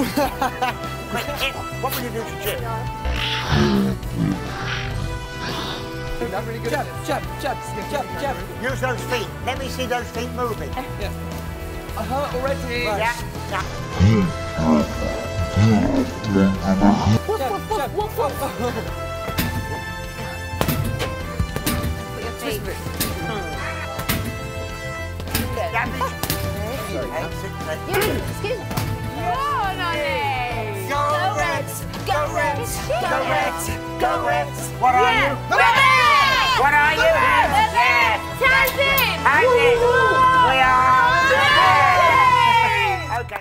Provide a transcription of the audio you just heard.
What will you do to Jim? Not really good. Jab, jab, jab, jab, jab. Use those feet. Let me see those feet moving. Yeah. I hurt already. Yeah, yeah. Jab, jab. Put your feet. Jab it. Excellent. You, excuse me. Go What are you? What are you? Reds! Tyson! Tyson! We are! Okay.